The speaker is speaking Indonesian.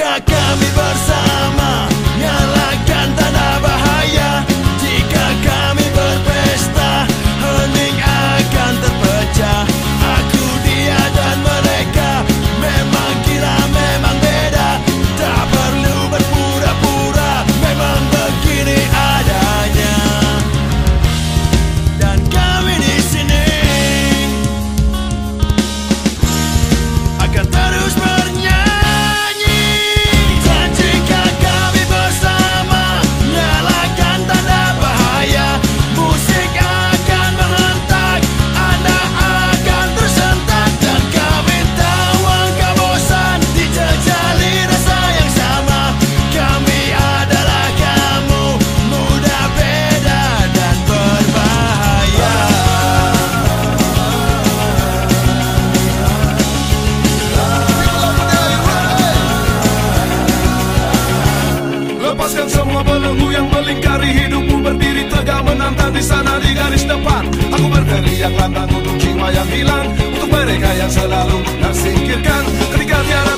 jika bersama Lepaskan semua belenggu yang melingkari hidupmu. Berdiri tegak menantang di sana di garis depan. Aku berteriak lantang untuk jiwa yang hilang. Untuk mereka yang selalu tersingkirkan. Ketika tiada